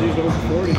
these over 40.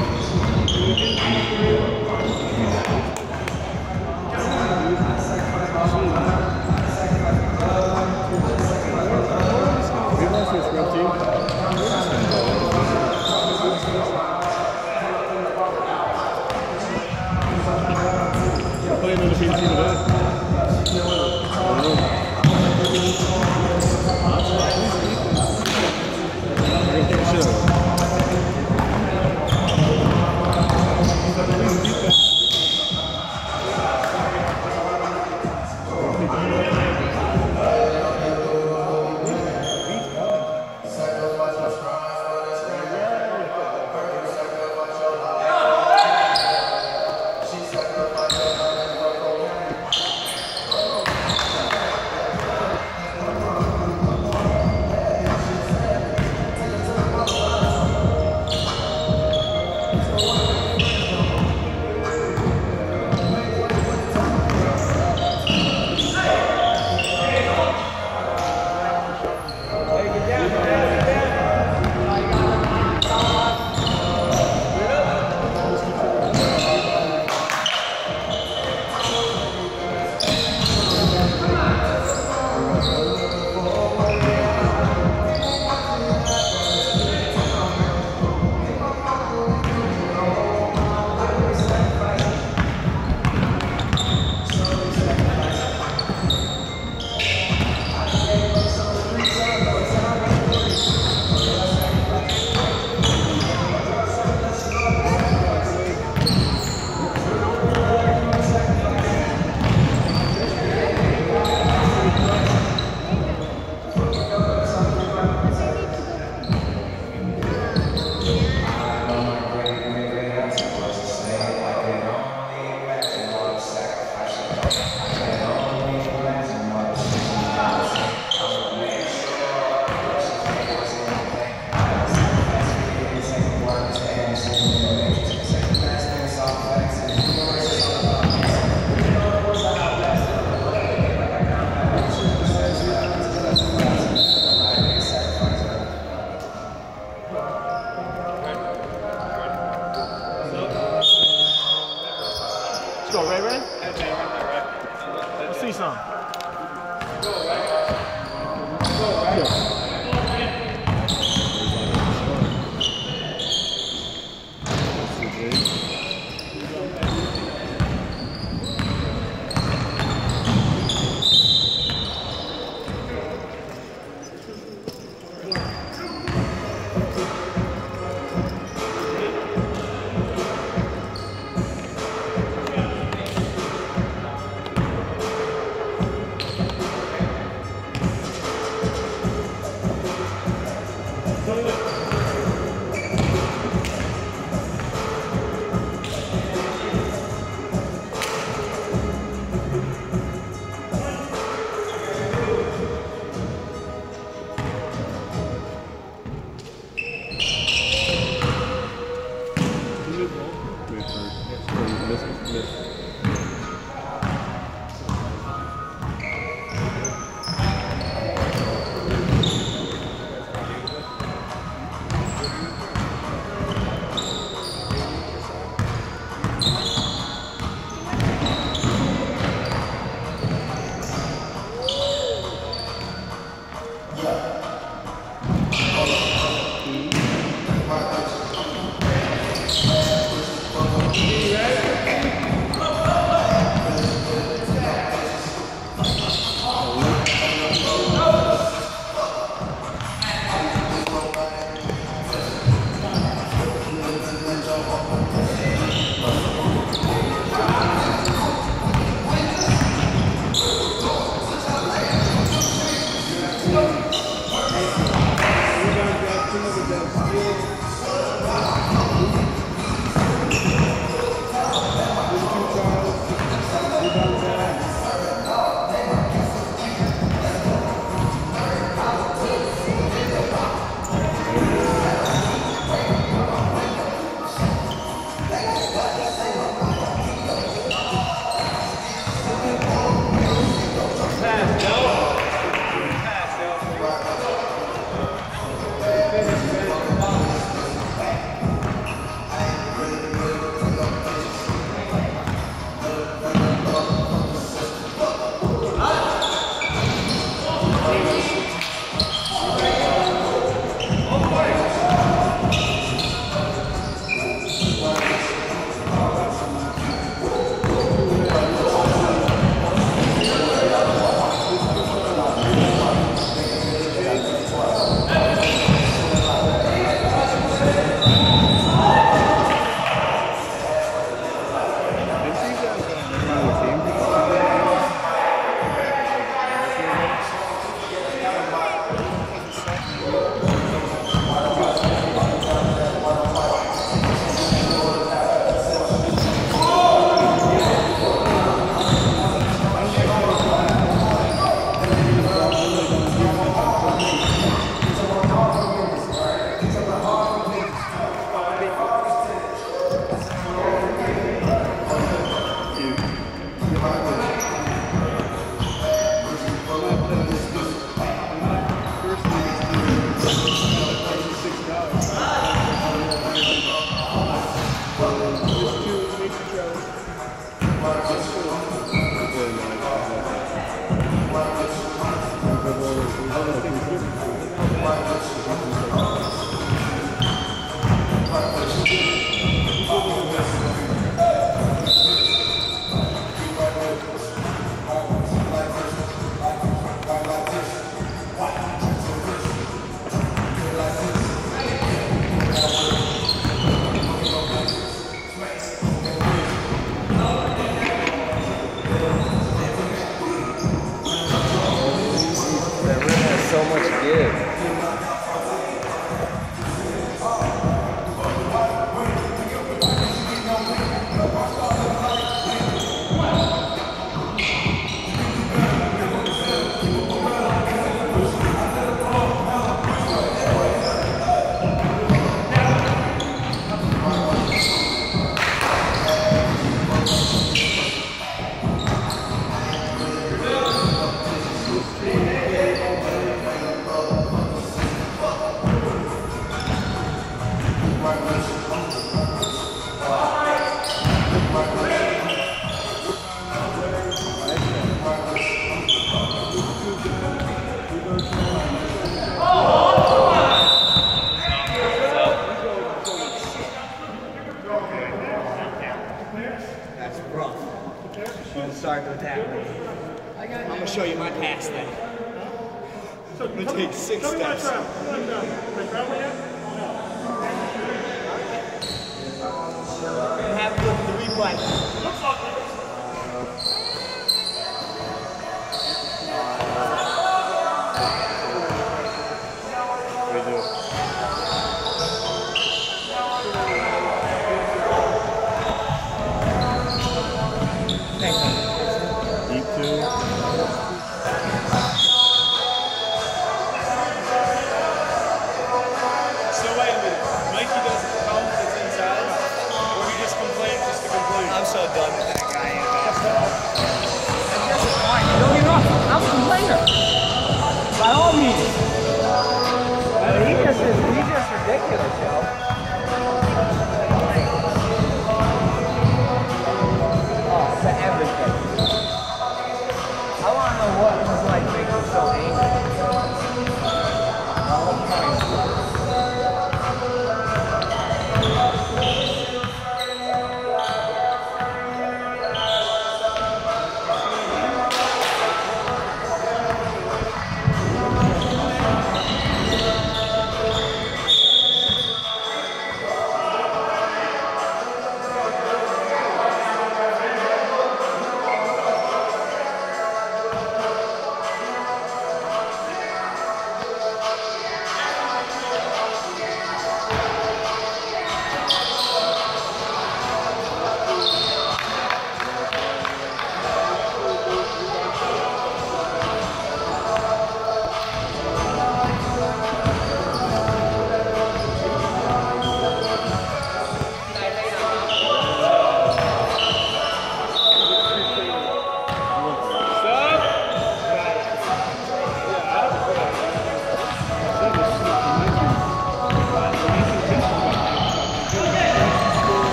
Let's go, Ray Ray. Let's see some.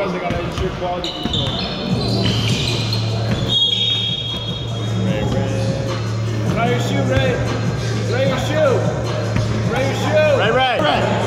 Because they gotta ensure quality control. Ray Ray. Your shoe, Ray. Ray your shoe. Ray your shoe. Ray Ray. Turnover